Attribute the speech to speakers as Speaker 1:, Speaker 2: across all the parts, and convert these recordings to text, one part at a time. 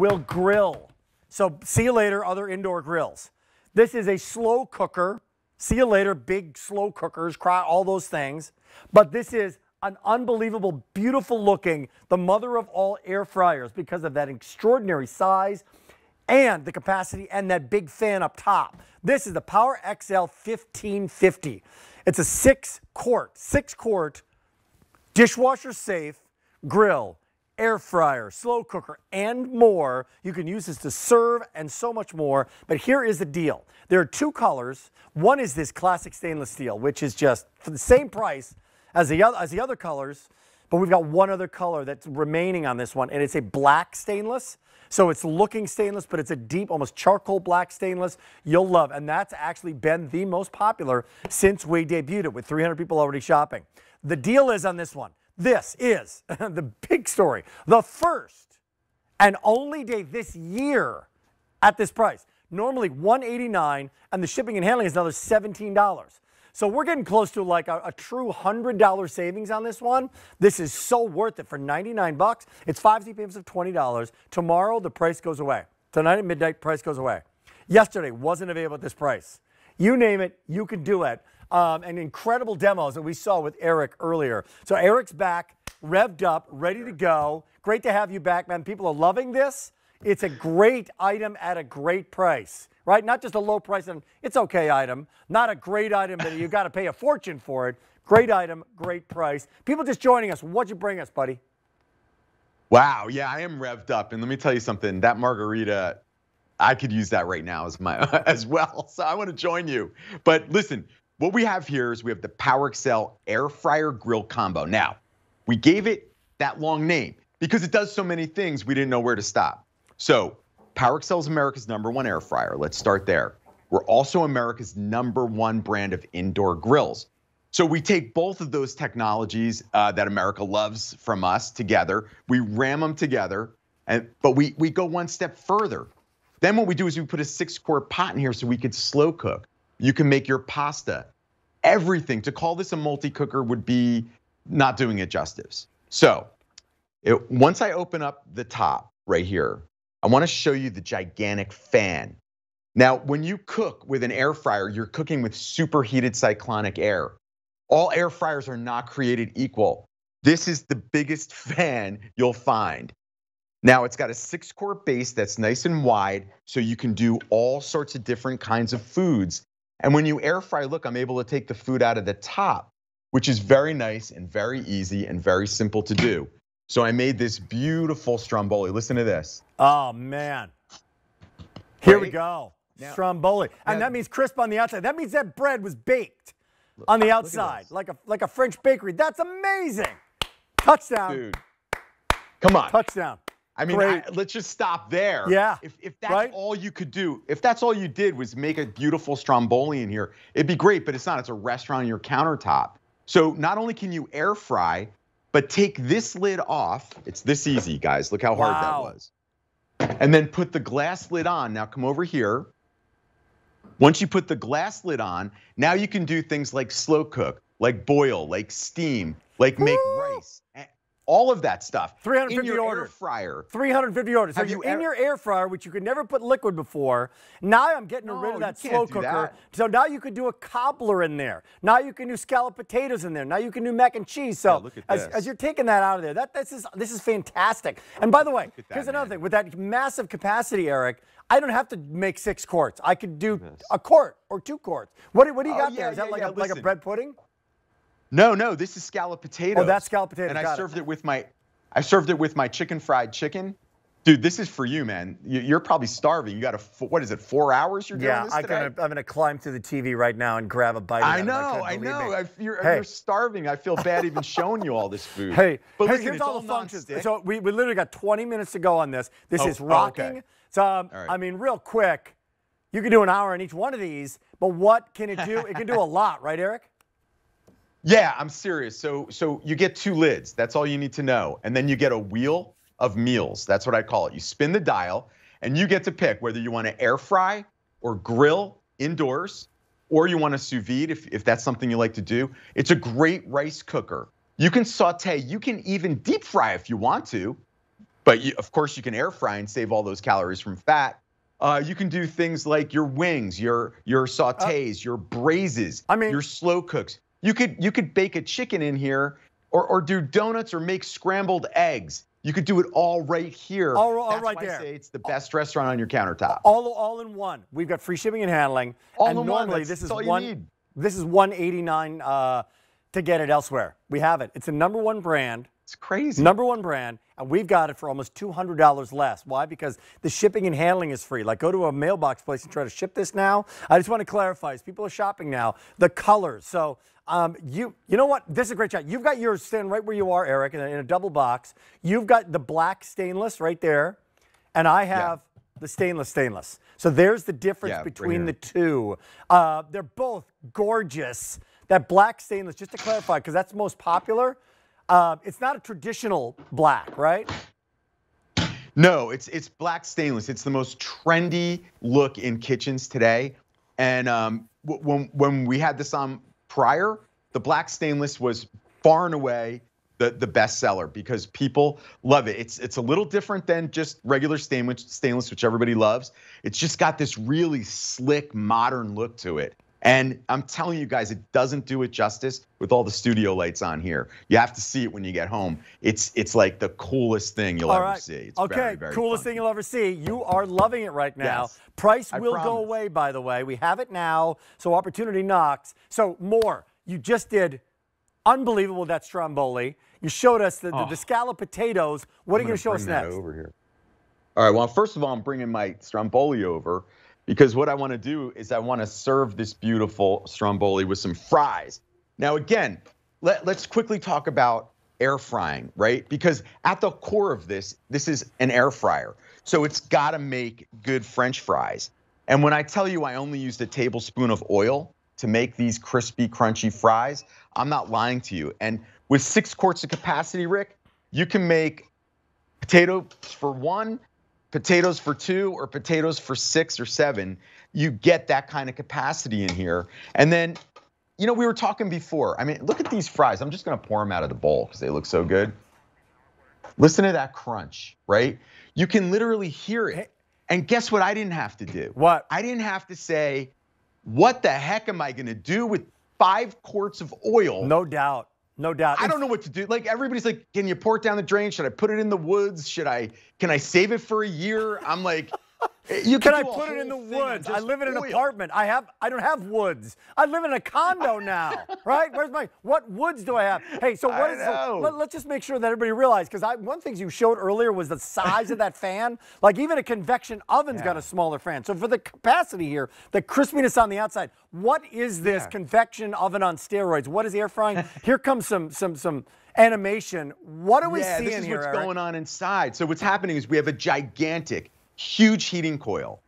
Speaker 1: will grill. So see you later, other indoor grills. This is a slow cooker. See you later, big slow cookers, cry, all those things. But this is an unbelievable, beautiful looking, the mother of all air fryers because of that extraordinary size and the capacity and that big fan up top. This is the PowerXL 1550. It's a six quart, six quart dishwasher safe grill, air fryer, slow cooker, and more. You can use this to serve and so much more. But here is the deal. There are two colors. One is this classic stainless steel, which is just for the same price as the other, as the other colors, but we've got one other color that's remaining on this one, and it's a black stainless. So it's looking stainless, but it's a deep, almost charcoal black stainless you'll love. And that's actually been the most popular since we debuted it with 300 people already shopping. The deal is on this one. This is the big story. The first and only day this year at this price. Normally 189 and the shipping and handling is another $17. So we're getting close to like a, a, true $100 savings on this one. This is so worth it for 99 bucks. It's five payments of $20. Tomorrow, the price goes away. Tonight at midnight, price goes away. Yesterday, wasn't available at this price. You name it, you can do it. Um, and incredible demos that we saw with Eric earlier. So Eric's back, revved up, ready to go. Great to have you back, man. People are loving this. It's a great item at a great price right? Not just a low price and it's okay item, not a great item that you got to pay a fortune for it. Great item, great price. People just joining us. What'd you bring us, buddy?
Speaker 2: Wow, yeah, I am revved up, and let me tell you something. That margarita, I could use that right now as my as well. So I want to join you. But listen, what we have here is we have the PowerXL air fryer grill combo. Now, we gave it that long name because it does so many things. We didn't know where to stop. So PowerXL is America's number one air fryer. Let's start there. We're also America's number one brand of indoor grills. So we take both of those technologies uh, that America loves from us together. We ram them together, and but we we go one step further. Then what we do is we put a six quart pot in here so we could slow cook. You can make your pasta, everything. To call this a multi cooker would be not doing it justice. So it, once I open up the top right here, I want to show you the gigantic fan. Now, when you cook with an air fryer, you're cooking with superheated cyclonic air. All air fryers are not created equal. This is the biggest fan you'll find. Now, it's got a six quart base that's nice and wide, so you can do all sorts of different kinds of foods. And when you air fry, look, I'm able to take the food out of the top, which is very nice and very easy and very simple to do. So I made this beautiful stromboli. Listen to this.
Speaker 1: Oh, man. Here right? we go. Now, stromboli. And now, that means crisp on the outside. That means that bread was baked on the ah, outside, like a, like a French bakery. That's amazing. Touchdown.
Speaker 2: Dude. Come on.
Speaker 1: Touchdown.
Speaker 2: I mean, I, let's just stop there.
Speaker 1: Yeah.
Speaker 2: If, if that's
Speaker 1: right?
Speaker 2: all you could do, if that's all you did was make a beautiful stromboli in here, it'd be great, but it's not. It's a restaurant on your countertop. So not only can you air fry, but take this lid off. It's this easy, guys. Look how hard wow. that was. And then put the glass lid on. Now come over here. Once you put the glass lid on, now you can do things like slow cook, like boil, like steam, like make rice all of that stuff.
Speaker 1: 350
Speaker 2: in your
Speaker 1: orders.
Speaker 2: Air fryer.
Speaker 1: 350 orders. So you, in your air fryer, which you could never put liquid before. Now I'm getting no, rid of oh, that slow cooker. That. So now you could do a cobbler in there. Now you can do scalloped potatoes in there. Now you can do mac and cheese. So
Speaker 2: yeah,
Speaker 1: as, as, you're taking that out of there, that this is this is fantastic. And by the way, that, here's another man. thing with that massive capacity, Eric. I don't have to make six quarts. I could do yes. a quart or two quarts. What, what do you oh, got yeah, there? Is yeah, that like, a, like a bread pudding?
Speaker 2: No, no, this is scalloped potatoes.
Speaker 1: Oh, that's scalloped potatoes.
Speaker 2: And
Speaker 1: Got
Speaker 2: I served it. it with my, I served it with my chicken fried chicken. Dude, this is for you, man. You're probably starving. You got a what is it? Four hours you're doing
Speaker 1: yeah,
Speaker 2: this
Speaker 1: I'm
Speaker 2: today?
Speaker 1: gonna I'm gonna climb through the TV right now and grab a bite.
Speaker 2: I know, I know. I, you're, hey. you're, starving. I feel bad even showing you all this food.
Speaker 1: Hey,
Speaker 2: but
Speaker 1: hey,
Speaker 2: listen,
Speaker 1: here's all, all
Speaker 2: the
Speaker 1: functions. So we, we literally got 20 minutes to go on this. This
Speaker 2: oh,
Speaker 1: is rocking.
Speaker 2: Oh, okay.
Speaker 1: So um, right. I mean, real quick, you can do an hour on each one of these. But what can it do? it can do a lot, right, Eric?
Speaker 2: Yeah, I'm serious. So so you get two lids. That's all you need to know. And then you get a wheel of meals. That's what I call it. You spin the dial and you get to pick whether you want to air fry or grill indoors or you want to sous vide if, if that's something you like to do. It's a great rice cooker. You can saute, you can even deep fry if you want to. but you, of course you can air fry and save all those calories from fat. Uh, you can do things like your wings, your your sautés, uh, your braises, I mean, your slow cooks. You could you could bake a chicken in here, or or do donuts, or make scrambled eggs. You could do it all right here.
Speaker 1: All, all
Speaker 2: That's
Speaker 1: right
Speaker 2: why
Speaker 1: there.
Speaker 2: I say it's the best restaurant on your countertop.
Speaker 1: All, all in one. We've got free shipping and handling.
Speaker 2: All
Speaker 1: and
Speaker 2: in
Speaker 1: normally
Speaker 2: one. That's,
Speaker 1: this is one.
Speaker 2: need.
Speaker 1: This is 189 uh, to get it elsewhere. We have it. It's a number one brand.
Speaker 2: It's crazy.
Speaker 1: Number one brand, and we've got it for almost $200 less. Why? Because the shipping and handling is free. Like, go to a mailbox place and try to ship this now. I just want to clarify, as people are shopping now, the colors. So, um, you you know what? This is a great shot. You've got yours stand right where you are, Eric, in a, in a double box. You've got the black stainless right there, and I have yeah. the stainless stainless. So there's the difference
Speaker 2: yeah,
Speaker 1: between the two. Uh, they're both gorgeous. That black stainless, just to clarify, because that's most popular. Uh, it's not a traditional black, right?
Speaker 2: No, it's it's black stainless. It's the most trendy look in kitchens today. And um, when when we had this on prior, the black stainless was far and away the, the best seller because people love it. It's it's a little different than just regular stainless, stainless, which everybody loves. It's just got this really slick, modern look to it. And I'm telling you guys, it doesn't do it justice with all the studio lights on here. You have to see it when you get home. It's it's like the coolest thing you'll
Speaker 1: all
Speaker 2: ever
Speaker 1: right.
Speaker 2: see. It's
Speaker 1: okay,
Speaker 2: very, very
Speaker 1: coolest
Speaker 2: fun.
Speaker 1: thing you'll ever see. You are loving it right now.
Speaker 2: Yes,
Speaker 1: Price
Speaker 2: I
Speaker 1: will
Speaker 2: promise.
Speaker 1: go away, by the way. We have it now, so opportunity knocks. So more. You just did unbelievable that stromboli. You showed us the,
Speaker 2: oh.
Speaker 1: the, the oh. scallop potatoes. What
Speaker 2: I'm
Speaker 1: are you going to show us next?
Speaker 2: over here. All right. Well, first of all, I'm bringing my stromboli over because what I want to do is I want to serve this beautiful stromboli with some fries. Now, again, let, let's quickly talk about air frying, right? Because at the core of this, this is an air fryer. So it's got to make good French fries. And when I tell you I only used a tablespoon of oil to make these crispy, crunchy fries, I'm not lying to you. And with six quarts of capacity, Rick, you can make potatoes for one, potatoes for two, or potatoes for six or seven. You get that kind of capacity in here. And then, you know, we were talking before. I mean, look at these fries. I'm just going to pour them out of the bowl because they look so good. Listen to that crunch, right? You can literally hear it. And guess what I didn't have to do?
Speaker 1: What?
Speaker 2: I didn't have to say, what the heck am I going to do with five quarts of oil?
Speaker 1: No doubt. No doubt.
Speaker 2: I don't know what to do. Like everybody's like, can you pour it down the drain? Should I put it in the woods? Should I? Can I save it for a year? I'm like, you
Speaker 1: can,
Speaker 2: can
Speaker 1: I put it in the woods? I live in an oh, oil. apartment. I have. I don't have woods. I live in a condo now, right? Where's my? What woods do I have? Hey, so what
Speaker 2: I
Speaker 1: is?
Speaker 2: Know.
Speaker 1: let, us just make sure that everybody realizes because I one thing you showed earlier was the size of that fan. Like even a convection oven's yeah. got a smaller fan. So for the capacity here, the crispiness on the outside. What is this yeah. convection oven on steroids? What is air frying? here comes some some some animation. What are we
Speaker 2: yeah,
Speaker 1: seeing
Speaker 2: this is
Speaker 1: here?
Speaker 2: what's
Speaker 1: Eric?
Speaker 2: going on inside. So what's happening is we have a gigantic huge heating coil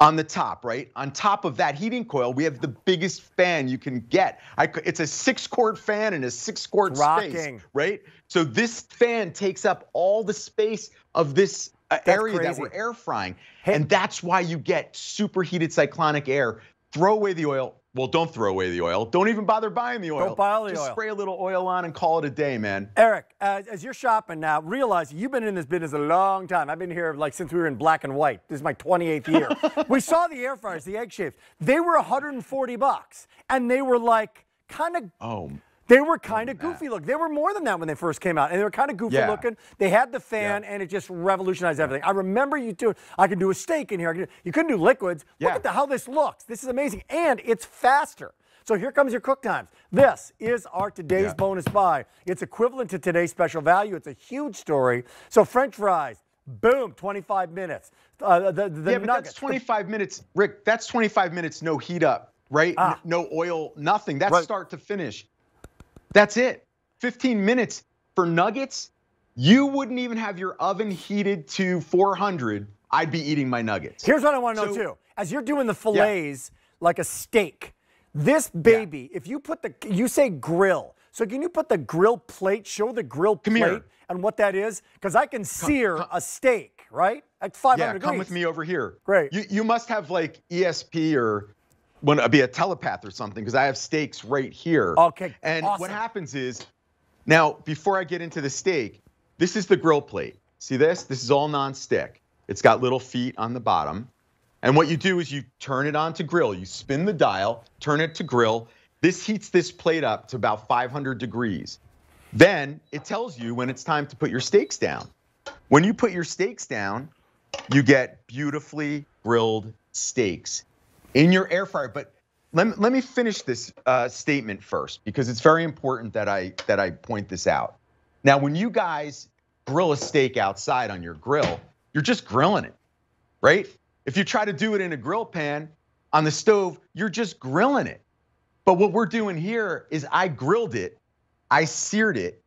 Speaker 2: on the top, right? On top of that heating coil, we have the biggest fan you can get. I, it's a six quart fan in a six quart space, right? So this fan takes up all the space of this uh, area
Speaker 1: crazy.
Speaker 2: that we're air frying. Hey. And that's why you get superheated cyclonic air. Throw away the oil, well, don't throw away the oil. Don't even bother buying the oil.
Speaker 1: Don't buy all the
Speaker 2: Just
Speaker 1: oil.
Speaker 2: spray a little oil on and call it a day, man.
Speaker 1: Eric, uh, as you're shopping now, realize you've been in this business a long time. I've been here like since we were in black and white. This is my 28th year. we saw the air fryers, the egg shapes. They were 140 bucks, and they were like kind of.
Speaker 2: Oh.
Speaker 1: They were kind of goofy look. They were more than that when they first came out, and they were kind of goofy
Speaker 2: yeah.
Speaker 1: looking. They had the fan,
Speaker 2: yeah.
Speaker 1: and it just revolutionized everything. I remember you doing. I could do a steak in here. Do, you couldn't do liquids.
Speaker 2: Yeah.
Speaker 1: Look at the, how this looks. This is amazing, and it's faster. So here comes your cook times. This is our today's bonus buy. It's equivalent to today's special value. It's a huge story. So French fries, boom, 25 minutes. Uh, the, the
Speaker 2: yeah, but
Speaker 1: nuggets,
Speaker 2: that's 25 the, minutes, Rick. That's 25 minutes, no heat up, right?
Speaker 1: Ah,
Speaker 2: no oil, nothing. That's
Speaker 1: right.
Speaker 2: start to finish. That's it. 15 minutes for nuggets. You wouldn't even have your oven heated to 400. I'd be eating my nuggets.
Speaker 1: Here's what I want to know
Speaker 2: So-
Speaker 1: too. As you're doing the fillets like a steak, this baby, if you put the, you say grill. So can you put the grill plate, show the grill
Speaker 2: Come
Speaker 1: plate
Speaker 2: here.
Speaker 1: and what that is? Because I can sear a steak, right? At 500
Speaker 2: Yeah,
Speaker 1: degrees.
Speaker 2: come with me over here.
Speaker 1: Great.
Speaker 2: You you must have like ESP or want to be a telepath or something because I have steaks right here.
Speaker 1: Okay,
Speaker 2: And
Speaker 1: awesome.
Speaker 2: what happens is, now before I get into the steak, this is the grill plate. See this? This is all non-stick. It's got little feet on the bottom. And what you do is you turn it on to grill. You spin the dial, turn it to grill. This heats this plate up to about 500 degrees. Then it tells you when it's time to put your steaks down. When you put your steaks down, you get beautifully grilled steaks in your air fryer. But let me, let me finish this uh, statement first because it's very important that I that I point this out. Now, when you guys grill a steak outside on your grill, you're just grilling it, right? If you try to do it in a grill pan on the stove, you're just grilling it. But what we're doing here is I grilled it, I seared it,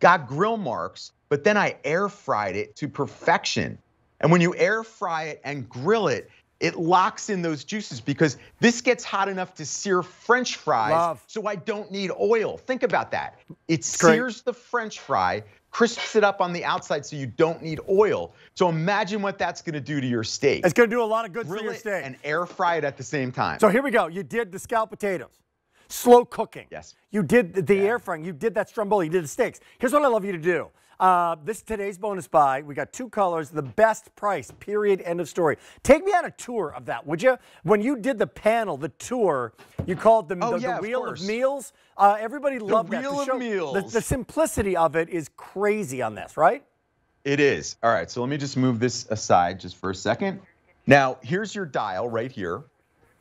Speaker 2: got grill marks, but then I air fried it to perfection. And when you air fry it and grill it, it locks in those juices because this gets hot enough to sear French fries.
Speaker 1: Love.
Speaker 2: So I don't need oil. Think about that. It
Speaker 1: great.
Speaker 2: sears the French fry, crisps it up on the outside so you don't need oil. So imagine what that's gonna do to your steak.
Speaker 1: It's going to do a lot of good for
Speaker 2: Grill
Speaker 1: your steak.
Speaker 2: and air fry it at the same time.
Speaker 1: So here we go. You did the scalloped potatoes, slow cooking.
Speaker 2: Yes.
Speaker 1: You did the, the air frying. You did that stromboli. You did the steaks. Here's what I love you to do. Uh, this is today's bonus buy. We got two colors, the best price. Period. End of story. Take me on a tour of that, would you? When you did the panel, the tour, you called the,
Speaker 2: Oh,
Speaker 1: the,
Speaker 2: yeah,
Speaker 1: the wheel of,
Speaker 2: course.
Speaker 1: meals. Uh, everybody loved that.
Speaker 2: Wheel
Speaker 1: The
Speaker 2: of Meals.
Speaker 1: The, the simplicity of it is crazy on this, right?
Speaker 2: It is. All right, so let me just move this aside just for a second. Now, here's your dial right here.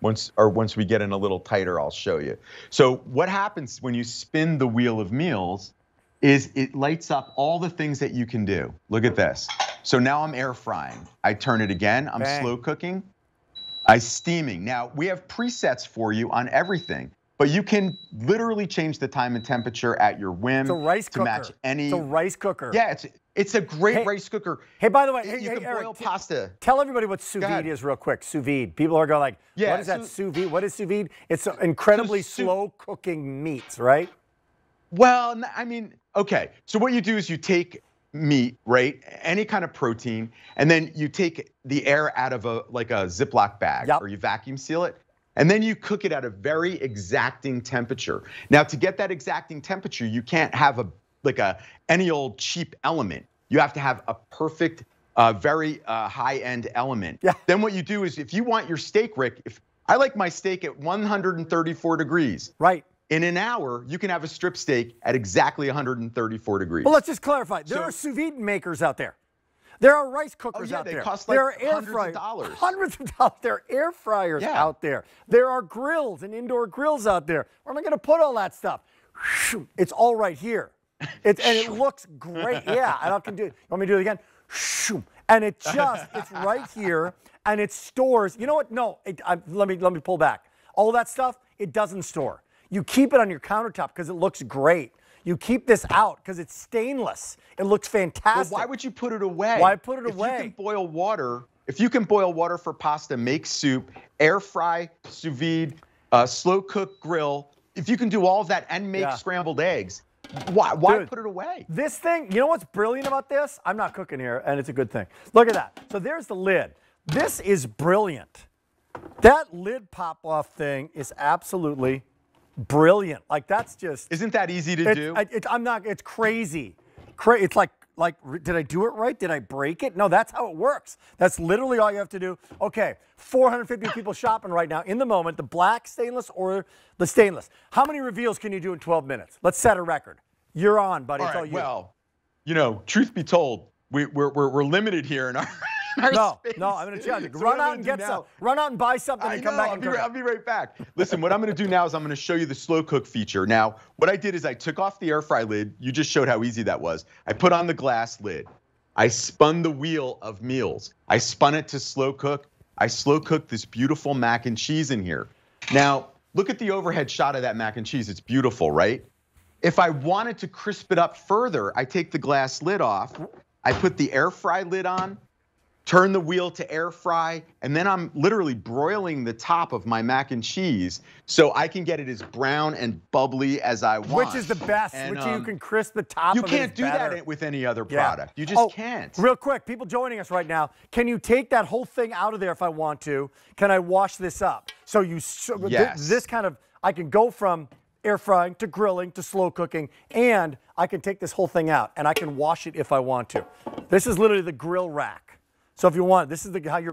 Speaker 2: Once or once we get in a little tighter, I'll show you. So what happens when you spin the wheel of meals is it lights up all the things that you can do. Look at this. So now I'm air frying. I turn it again. I'm
Speaker 1: Bang.
Speaker 2: slow cooking. I steaming. Now we have presets for you on everything, but you can literally change the time and temperature at your whim
Speaker 1: It's a rice
Speaker 2: to
Speaker 1: cooker.
Speaker 2: match any.
Speaker 1: It's a rice cooker.
Speaker 2: Yeah, it's it's a great
Speaker 1: Hey-
Speaker 2: rice cooker.
Speaker 1: Hey, by the way, hey,
Speaker 2: you
Speaker 1: hey,
Speaker 2: can
Speaker 1: Eric,
Speaker 2: boil pasta.
Speaker 1: Tell everybody what sous vide is real quick. Sous vide. People are going like,
Speaker 2: Yeah,
Speaker 1: what is that
Speaker 2: sous-
Speaker 1: vide? What is sous vide? It's incredibly
Speaker 2: sous-
Speaker 1: slow cooking meats, right?
Speaker 2: Well, I mean, okay. So what you do is you take meat, right? Any kind of protein, and then you take the air out of a like a Ziploc bag,
Speaker 1: Yep.
Speaker 2: or you vacuum seal it. And then you cook it at a very exacting temperature. Now, to get that exacting temperature, you can't have a like a any old cheap element. You have to have a perfect, uh, very uh, high-end element.
Speaker 1: Yeah.
Speaker 2: Then what you do is, if you want your steak, Rick, if I like my steak at 134 degrees,
Speaker 1: Right.
Speaker 2: In an hour, you can have a strip steak at exactly 134 degrees.
Speaker 1: Well, let's just clarify. There
Speaker 2: So-
Speaker 1: are sous vide makers out there. There are rice cookers oh,
Speaker 2: yeah,
Speaker 1: out
Speaker 2: they
Speaker 1: there.
Speaker 2: cost,
Speaker 1: there
Speaker 2: like,
Speaker 1: are air
Speaker 2: hundreds of
Speaker 1: fryers.
Speaker 2: dollars.
Speaker 1: Hundreds of dollars. There are air fryers
Speaker 2: Yeah.
Speaker 1: out there. There are grills and indoor grills out there. Where am I going to put all that stuff? It's all right here. It, and it looks great. Yeah, and I can do it. You want me to do it again? And it just, it's right here, and it stores. You know what? No, it, I, let me let me pull back. All that stuff, it doesn't store. You keep it on your countertop because it looks great. You keep this out because it's stainless. It looks
Speaker 2: Well,
Speaker 1: fantastic.
Speaker 2: why would you put it away?
Speaker 1: Why put it
Speaker 2: if
Speaker 1: away?
Speaker 2: you can boil water, if you can boil water for pasta, make soup, air fry, sous vide, uh, slow cook, grill, if you can do all of that and make
Speaker 1: Yeah.
Speaker 2: scrambled eggs, why why
Speaker 1: Dude.
Speaker 2: put it away?
Speaker 1: This thing, you know what's brilliant about this? I'm not cooking here, and it's a good thing. Look at that. So there's the lid. This is brilliant. That lid pop off thing is absolutely brilliant. Like that's just.
Speaker 2: Isn't that easy to do?
Speaker 1: I, it's, I'm not. It's crazy. Cra- it's like like did I do it right? Did I break it? No, that's how it works. That's literally all you have to do. Okay, 450 people shopping right now in the moment. The black stainless or the stainless. How many reveals can you do in 12 minutes? Let's set a record. You're on, buddy.
Speaker 2: all
Speaker 1: it's
Speaker 2: right,
Speaker 1: all you.
Speaker 2: well, you know, truth be told, we, we're, we're, we're limited here in our
Speaker 1: no,
Speaker 2: space.
Speaker 1: no, I'm going to challenge you.
Speaker 2: So
Speaker 1: Run out and get
Speaker 2: do
Speaker 1: some. Run out and buy something
Speaker 2: I
Speaker 1: and come
Speaker 2: know,
Speaker 1: back
Speaker 2: I'll
Speaker 1: and
Speaker 2: be, right. I'll be right back. Listen, what I'm going to do now is I'm going to show you the slow cook feature. Now, what I did is I took off the air fry lid. You just showed how easy that was. I put on the glass lid. I spun the wheel of meals. I spun it to slow cook. I slow cooked this beautiful mac and cheese in here. Now, look at the overhead shot of that mac and cheese. It's beautiful, right? If I wanted to crisp it up further, I take the glass lid off. I put the air fry lid on, turn the wheel to air fry, and then I'm literally broiling the top of my mac and cheese so I can get it as brown and bubbly as I want.
Speaker 1: Which is the best?
Speaker 2: And,
Speaker 1: which you
Speaker 2: um,
Speaker 1: can crisp the top
Speaker 2: You can't do
Speaker 1: better.
Speaker 2: that with any other
Speaker 1: Yeah.
Speaker 2: product. You just
Speaker 1: Oh,
Speaker 2: can't.
Speaker 1: Real quick, people joining us right now, can you take that whole thing out of there if I want to? Can I wash this up? So you so th- this kind of I can go from air frying to grilling to slow cooking, and I can take this whole thing out and I can wash it if I want to. This is literally the grill rack. So if you want, this is the, how your